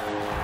Bye.